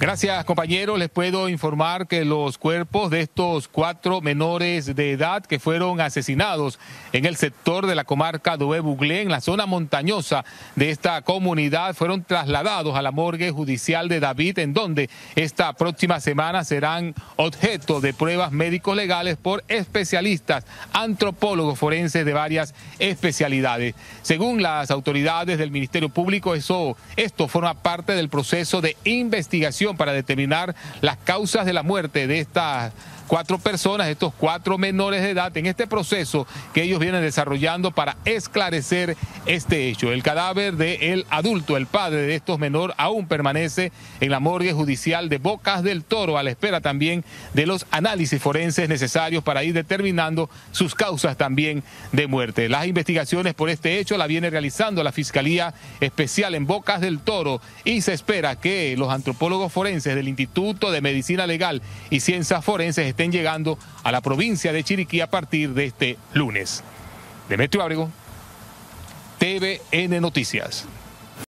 Gracias compañeros, les puedo informar que los cuerpos de estos cuatro menores de edad que fueron asesinados en el sector de la comarca de Buglé, en la zona montañosa de esta comunidad, fueron trasladados a la morgue judicial de David, en donde esta próxima semana serán objeto de pruebas médicos legales por especialistas, antropólogos forenses de varias especialidades. Según las autoridades del Ministerio Público, eso, esto forma parte del proceso de investigación para determinar las causas de la muerte de estas cuatro personas, estos cuatro menores de edad, en este proceso que ellos vienen desarrollando para esclarecer este hecho. El cadáver del adulto, el padre de estos menores, aún permanece en la morgue judicial de Bocas del Toro, a la espera también de los análisis forenses necesarios para ir determinando sus causas también de muerte. Las investigaciones por este hecho la viene realizando la Fiscalía Especial en Bocas del Toro y se espera que los antropólogos forenses del Instituto de Medicina Legal y Ciencias Forenses estén llegando a la provincia de Chiriquí a partir de este lunes. Demetrio Ábrego, TVN Noticias.